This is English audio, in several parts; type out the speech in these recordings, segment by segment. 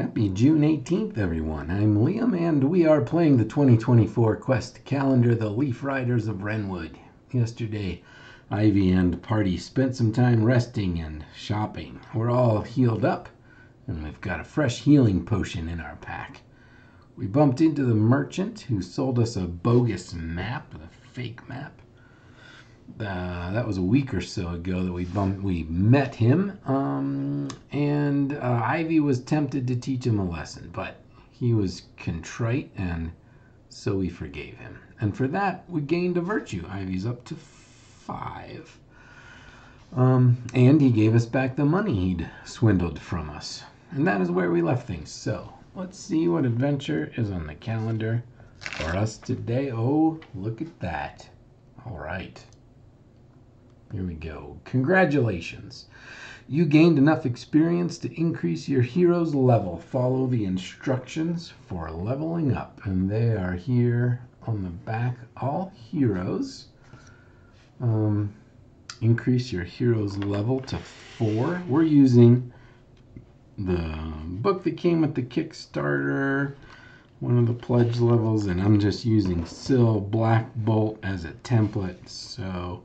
Happy June 18th, everyone. I'm Liam, and we are playing the 2024 Quest calendar, The Leaf Riders of Wrenwood. Yesterday, Ivy and Party spent some time resting and shopping. We're all healed up, and we've got a fresh healing potion in our pack. We bumped into the merchant who sold us a bogus map, a fake map. Uh, that was a week or so ago that we bumped, we met him, um, and uh, Ivy was tempted to teach him a lesson, but he was contrite, and so we forgave him. And for that, we gained a virtue. Ivy's up to five. Um, and he gave us back the money he'd swindled from us. And that is where we left things. So let's see what adventure is on the calendar for us today. Oh, look at that. All right. Here we go. Congratulations. You gained enough experience to increase your hero's level. Follow the instructions for leveling up. And they are here on the back. All heroes. Um, increase your hero's level to four. We're using the book that came with the Kickstarter, one of the pledge levels, and I'm just using Sil Black Bolt as a template. So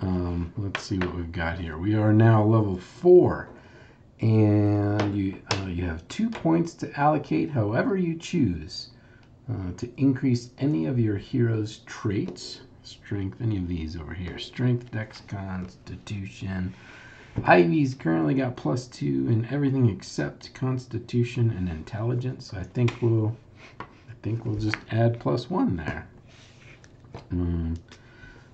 um, let's see what we've got here. We are now level four, and you uh, you have two points to allocate however you choose uh, to increase any of your hero's traits. Strength, any of these over here. Strength, Dex, Constitution. Ivy's currently got plus two in everything except Constitution and Intelligence. So I think we'll, I think we'll just add plus one there. Um,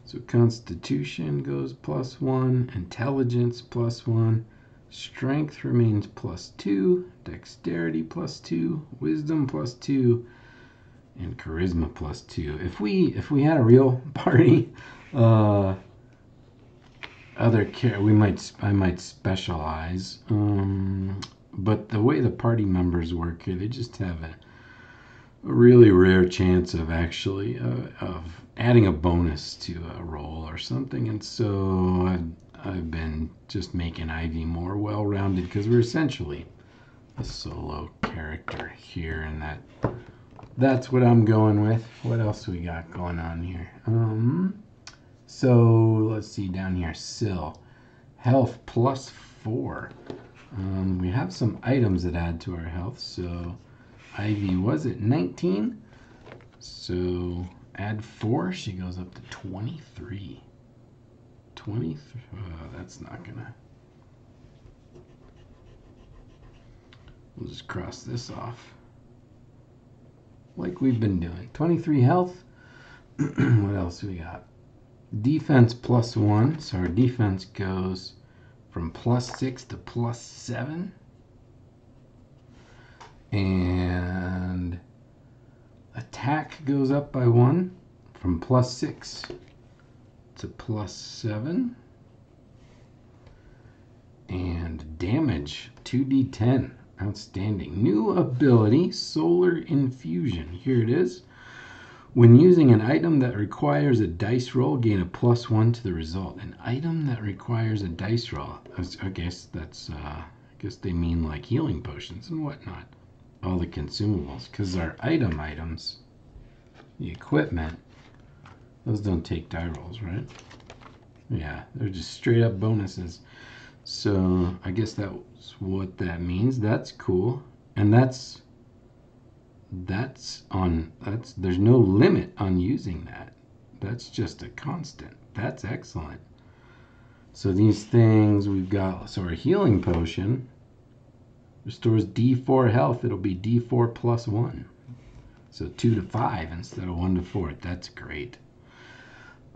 so Constitution goes plus one, Intelligence plus one, Strength remains plus two, Dexterity plus two, Wisdom plus two, and charisma plus two. If we if we had a real party, uh, other care we might I might specialize. Um, but the way the party members work here, they just have a, really rare chance of actually uh, of adding a bonus to a roll or something. And so I've I've been just making Ivy more well-rounded because we're essentially a solo character here, and that that's what I'm going with. What else we got going on here? Um, so let's see down here. Sill, health plus four. Um, we have some items that add to our health. So Ivy was at 19. So add four, she goes up to 23. 23. Oh, that's not gonna. We'll just cross this off like we've been doing. 23 health. what else we got? Defense plus one. So our defense goes from plus six to plus seven. And attack goes up by one from plus six to plus seven. And damage 2d10 Outstanding. New ability, Solar Infusion. Here it is. When using an item that requires a dice roll, gain a plus one to the result. An item that requires a dice roll. I guess that's, uh, I guess they mean like healing potions and whatnot. All the consumables. Because our item items, the equipment, those don't take die rolls, right? Yeah, they're just straight up bonuses. So I guess that's what that means. That's cool. And that's that's on that's there's no limit on using that. That's just a constant. That's excellent. So these things we've got so our healing potion restores D4 health. It'll be D4 plus 1. So 2 to 5 instead of 1 to 4. That's great.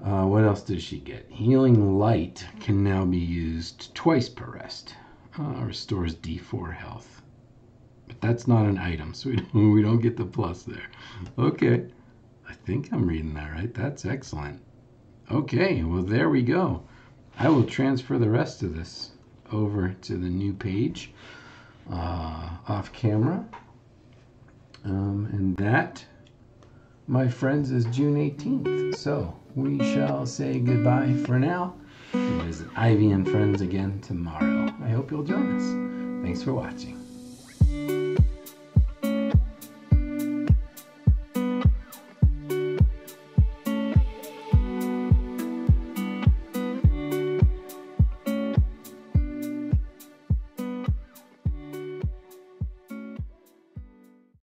Uh, what else does she get? Healing Light can now be used twice per rest. Uh, restores D4 health. But that's not an item, so we don't, we don't get the plus there. Okay. I think I'm reading that right. That's excellent. Okay, well, there we go. I will transfer the rest of this over to the new page uh, off camera. Um, and that, my friends, is June 18th. So we shall say goodbye for now. Visit Ivy and friends again tomorrow. I hope you'll join us. Thanks for watching.